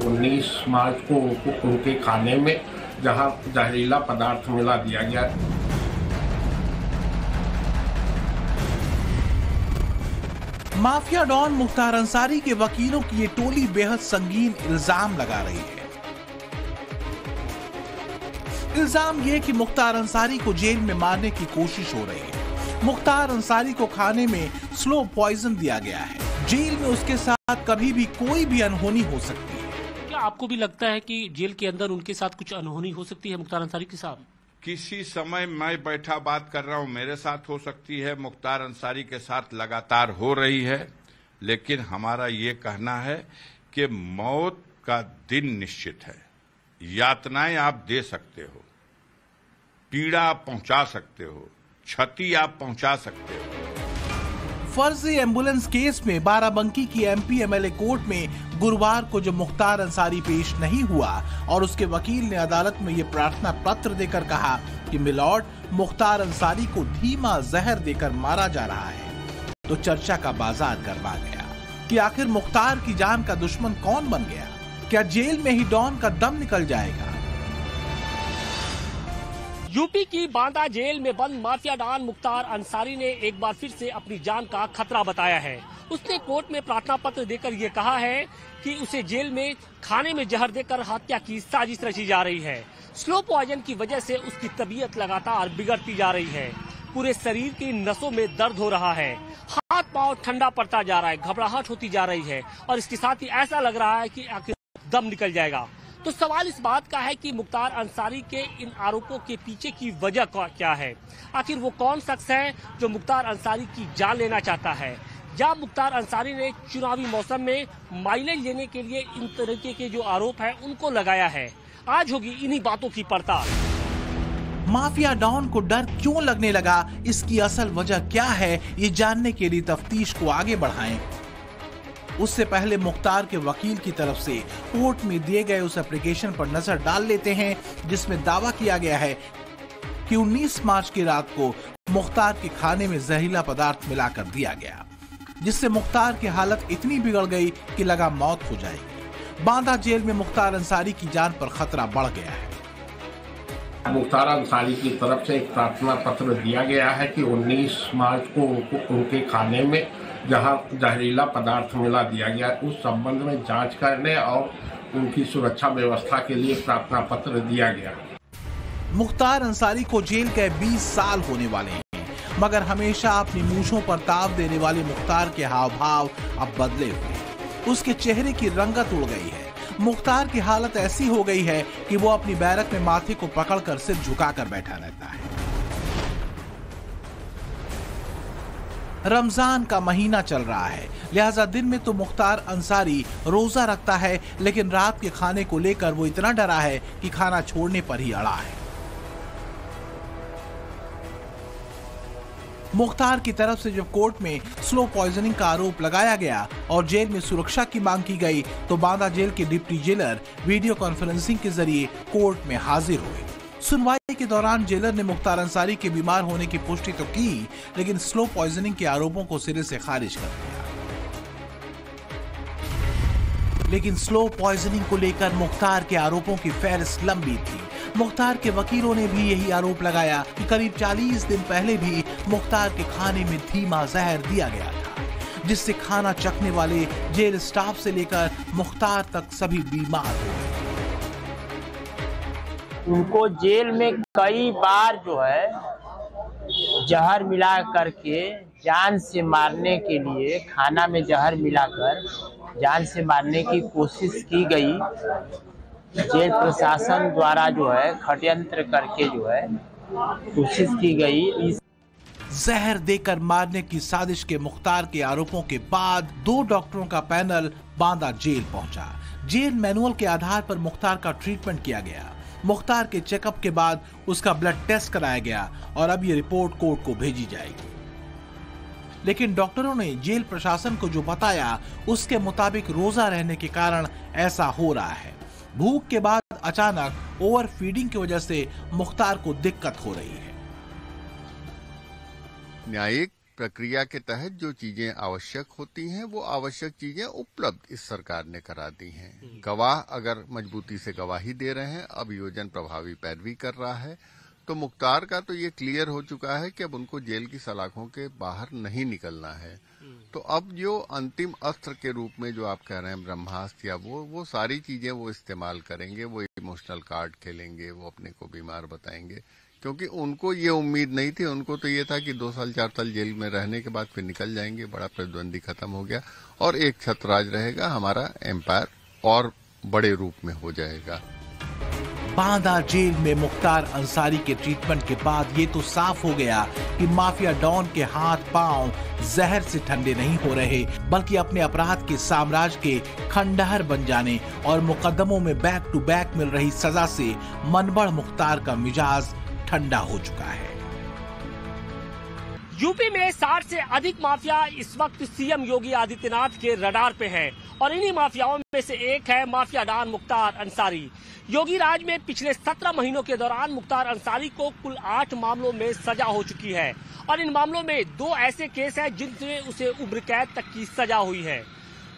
उन्नीस मार्च को उनको उनके खाने में जहाँ जहरीला पदार्थ मिला, दिया गया। माफिया डॉन मुख्तार अंसारी के वकीलों की ये टोली बेहद संगीन इल्ज़ाम लगा रही है। इल्ज़ाम ये कि मुख्तार अंसारी को जेल में मारने की कोशिश हो रही है। मुख्तार अंसारी को खाने में स्लो पॉइजन दिया गया है। जेल में उसके साथ कभी भी कोई भी अनहोनी हो सकती है आपको भी लगता है कि जेल के अंदर उनके साथ कुछ अनहोनी हो सकती है, मुख्तार अंसारी के साथ किसी समय मैं बैठा बात कर रहा हूँ, मेरे साथ हो सकती है, मुख्तार अंसारी के साथ लगातार हो रही है, लेकिन हमारा ये कहना है कि मौत का दिन निश्चित है। यातनाएँ आप दे सकते हो, पीड़ा आप पहुँचा सकते हो, क्षति आप पहुँचा सकते हो। फर्जी एंबुलेंस केस में बाराबंकी की एमपी एमएलए कोर्ट में गुरुवार को जब मुख्तार अंसारी पेश नहीं हुआ और उसके वकील ने अदालत में ये प्रार्थना पत्र देकर कहा कि मिलॉर्ड, मुख्तार अंसारी को धीमा जहर देकर मारा जा रहा है। तो चर्चा का बाज़ार गरमा गया कि आखिर मुख्तार की जान का दुश्मन कौन बन गया? क्या जेल में ही डॉन का दम निकल जाएगा? यूपी की बांदा जेल में बंद माफिया डॉन मुख्तार अंसारी ने एक बार फिर से अपनी जान का खतरा बताया है। उसने कोर्ट में प्रार्थना पत्र देकर ये कहा है कि उसे जेल में खाने में जहर देकर हत्या की साजिश रची जा रही है। स्लो पॉइजन की वजह से उसकी तबीयत लगातार बिगड़ती जा रही है। पूरे शरीर की नसों में दर्द हो रहा है। हाथ पाँव ठंडा पड़ता जा रहा है, घबराहट होती जा रही है और इसके साथ ही ऐसा लग रहा है कि दम निकल जाएगा। तो सवाल इस बात का है कि मुख्तार अंसारी के इन आरोपों के पीछे की वजह क्या है? आखिर वो कौन शख्स है जो मुख्तार अंसारी की जान लेना चाहता है? या मुख्तार अंसारी ने चुनावी मौसम में माइलेज लेने के लिए इन तरीके के जो आरोप है, उनको लगाया है? आज होगी इन्हीं बातों की पड़ताल। माफिया डॉन को डर क्यों लगने लगा? इसकी असल वजह क्या है? ये जानने के लिए तफ्तीश को आगे बढ़ाएँ। उससे पहले मुख्तार के वकील की तरफ़ से कोर्ट में दिए गए उस एप्लीकेशन पर नज़र डाल लेते हैं, जिसमें दावा किया गया है कि 19 मार्च की रात को मुख्तार के खाने में जहरीला पदार्थ मिलाकर दिया गया, जिससे मुख्तार की हालत इतनी बिगड़ गई कि लगा मौत हो जाएगी। बांदा जेल में मुख्तार अंसारी की जान पर खतरा बढ़ गया है। मुख्तार अंसारी की तरफ़ से एक प्रार्थना पत्र दिया गया है कि 19 मार्च को उनके खाने में जहाँ जहरीला पदार्थ मिला, दिया गया। उस संबंध में जाँच करने और उनकी सुरक्षा व्यवस्था के लिए प्रार्थना पत्र दिया गया। मुख्तार अंसारी को जेल के 20 साल होने वाले हैं, मगर हमेशा अपनी मूछों पर ताव देने वाले मुख्तार के हाव भाव अब बदले हुए उसके चेहरे की रंगत उड़ गई है। मुख्तार की हालत ऐसी हो गई है कि वो अपनी बैरक में माथे को पकड़कर सिर झुकाकर बैठा रहता है। रमज़ान का महीना चल रहा है। लिहाजा दिन में तो मुख्तार अंसारी रोजा रखता है, लेकिन रात के खाने को लेकर वो इतना डरा है कि खाना छोड़ने पर ही अड़ा है। मुख्तार की तरफ़ से जब कोर्ट में स्लो पॉइजनिंग का आरोप लगाया गया और जेल में सुरक्षा की मांग की गई तो बांदा जेल के डिप्टी जेलर वीडियो कॉन्फ्रेंसिंग के ज़रिए कोर्ट में हाजिर हुए। सुनवाई दौरान जेलर ने मुख्तार अंसारी के बीमार होने की पुष्टि तो की, लेकिन स्लो पॉइजनिंग के आरोपों को सिरे से खारिज कर दिया। लेकिन स्लो पॉइजनिंग को लेकर मुख्तार के आरोपों की फहरिस्त लंबी थी। मुख्तार के वकीलों ने भी यही आरोप लगाया कि करीब 40 दिन पहले भी मुख्तार के खाने में धीमा जहर दिया गया था, जिससे खाना चखने वाले जेल स्टाफ से लेकर मुख्तार तक सभी बीमार हो गए। उनको जेल में कई बार जो है, जहर मिला करके जान से मारने के लिए, खाना में जहर मिलाकर जान से मारने की कोशिश की गई। जेल प्रशासन द्वारा जो है, षड्यंत्र करके जो है, कोशिश की गई। इस जहर देकर मारने की साजिश के मुख्तार के आरोपों के बाद दो डॉक्टरों का पैनल बांदा जेल पहुँचा। जेल मैनुअल के आधार पर मुख्तार का ट्रीटमेंट किया गया। मुख्तार के चेकअप के बाद उसका ब्लड टेस्ट कराया गया और अब ये रिपोर्ट कोर्ट को भेजी जाएगी। लेकिन डॉक्टरों ने जेल प्रशासन को जो बताया, उसके मुताबिक रोजा रहने के कारण ऐसा हो रहा है। भूख के बाद अचानक ओवर फीडिंग की वजह से मुख्तार को दिक्कत हो रही है। न्यायिक प्रक्रिया के तहत जो चीज़ें आवश्यक होती हैं वो आवश्यक चीज़ें उपलब्ध इस सरकार ने करा दी हैं। गवाह अगर मजबूती से गवाही दे रहे हैं अभियोजन प्रभावी पैरवी कर रहा है तो मुख्तार का तो ये क्लियर हो चुका है कि अब उनको जेल की सलाखों के बाहर नहीं निकलना है। तो अब जो अंतिम अस्त्र के रूप में जो आप कह रहे हैं ब्रह्मास्त्र या वो वो सारी चीज़ें वो इस्तेमाल करेंगे वो इमोशनल कार्ड खेलेंगे वो अपने को बीमार बताएँगे। क्योंकि उनको ये उम्मीद नहीं थी। उनको तो ये था कि दो साल, चार साल जेल में रहने के बाद फिर निकल जाएँगे। बड़ा प्रतिद्वंदी खत्म हो गया और एक छतराज रहेगा, हमारा एम्पायर, और बड़े रूप में हो जाएगा। बांदा जेल में मुख्तार अंसारी के ट्रीटमेंट के बाद ये तो साफ़ हो गया कि माफिया डॉन के हाथ पाँव जहर से ठंडे नहीं हो रहे, बल्कि अपने अपराध के साम्राज्य के खंडहर बन जाने और मुकदमों में बैक टू बैक मिल रही सजा से मनबड़ मुख्तार का मिजाज ठंडा हो चुका है। यूपी में 60 से अधिक माफिया इस वक्त सीएम योगी आदित्यनाथ के रडार पे है और इन्हीं माफियाओं में से एक है माफिया डान मुख्तार अंसारी। योगी राज में पिछले 17 महीनों के दौरान मुख्तार अंसारी को कुल आठ मामलों में सजा हो चुकी है और इन मामलों में दो ऐसे केस हैं जिनसे उसे उम्र कैद तक की सजा हुई है।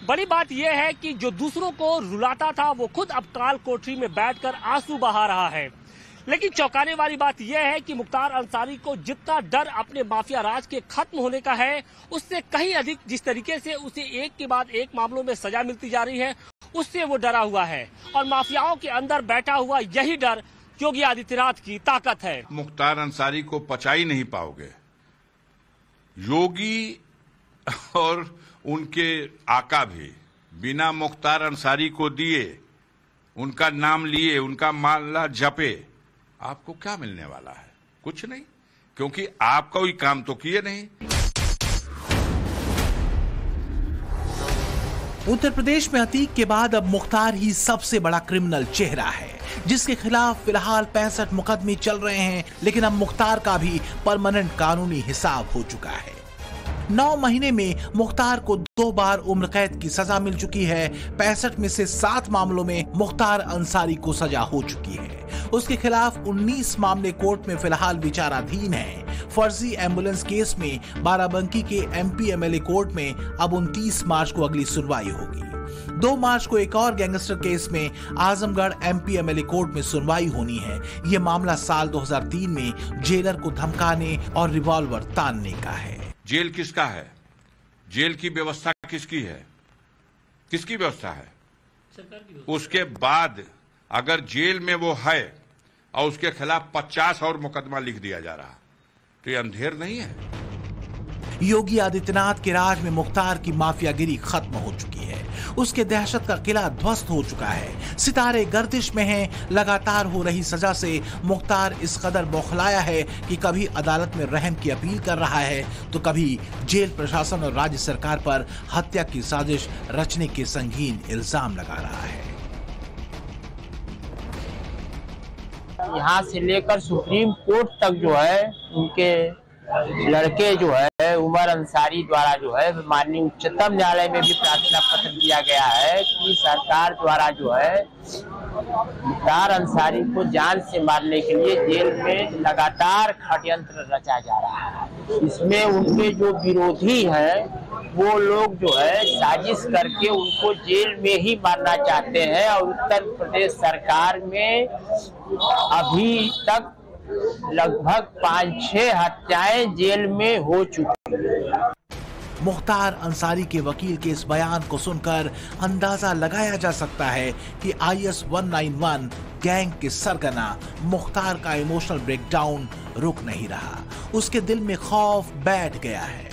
बड़ी बात यह है कि जो दूसरों को रुलाता था, वो खुद अब काल कोठरी में बैठकर आँसू बहा रहा है। लेकिन चौंकाने वाली बात यह है कि मुख्तार अंसारी को जितना डर अपने माफिया राज के खत्म होने का है, उससे कहीं अधिक जिस तरीके से उसे एक के बाद एक मामलों में सजा मिलती जा रही है, उससे वो डरा हुआ है। और माफियाओं के अंदर बैठा हुआ यही डर योगी आदित्यनाथ की ताकत है। मुख्तार अंसारी को पचा ही नहीं पाओगे। योगी और उनके आका भी बिना मुख्तार अंसारी को दिए, उनका नाम लिए, उनका मामला जपे आपको क्या मिलने वाला है? कुछ नहीं, क्योंकि आप कोई काम तो किए नहीं। उत्तर प्रदेश में अतीक के बाद अब मुख्तार ही सबसे बड़ा क्रिमिनल चेहरा है, जिसके खिलाफ फ़िलहाल पैंसठ मुकदमे चल रहे हैं, लेकिन अब मुख्तार का भी परमानेंट कानूनी हिसाब हो चुका है। नौ महीने में मुख्तार को दो बार उम्र कैद की सजा मिल चुकी है। पैंसठ में से सात मामलों में मुख्तार अंसारी को सजा हो चुकी है। उसके खिलाफ 19 मामले कोर्ट में फ़िलहाल विचाराधीन हैं। फर्जी एंबुलेंस केस में बाराबंकी के एमपी एमएलए कोर्ट में अब 29 मार्च को अगली सुनवाई होगी। दो मार्च को एक और गैंगस्टर केस में आजमगढ़ एमपी एमएलए कोर्ट में सुनवाई होनी है। यह मामला साल 2003 में जेलर को धमकाने और रिवॉल्वर तानने का है। जेल किसका है? जेल की व्यवस्था किसकी है? किसकी व्यवस्था है? उसके बाद अगर जेल में वो है और उसके खिलाफ 50 और मुकदमा लिख दिया जा रहा। तो ये अंधेर नहीं है। योगी आदित्यनाथ के राज में मुख्तार की माफियागिरी खत्म हो चुकी है। उसके दहशत का किला ध्वस्त हो चुका है। सितारे गर्दिश में हैं। लगातार हो रही सजा से मुख्तार इस कदर बौखलाया है कि कभी अदालत में रहम की अपील कर रहा है तो कभी जेल प्रशासन और राज्य सरकार पर हत्या की साजिश रचने के संगीन इल्ज़ाम लगा रहा है। यहाँ से लेकर सुप्रीम कोर्ट तक जो है, उनके लड़के जो है, उमर अंसारी द्वारा जो है, माननीय उच्चतम न्यायालय में भी प्रार्थना पत्र दिया गया है कि सरकार द्वारा जो है, मुख्तार अंसारी को जान से मारने के लिए जेल में लगातार षड्यंत्र रचा जा रहा है। इसमें उनके जो विरोधी हैं वो लोग जो है साजिश करके उनको जेल में ही मारना चाहते हैं और उत्तर प्रदेश सरकार में अभी तक लगभग पाँच छह हत्याएँ जेल में हो चुकी मुख्तार अंसारी के वकील के इस बयान को सुनकर अंदाज़ा लगाया जा सकता है कि I S one nine one gang के सरगना मुख्तार का इमोशनल ब्रेकडाउन रुक नहीं रहा। उसके दिल में खौफ बैठ गया है।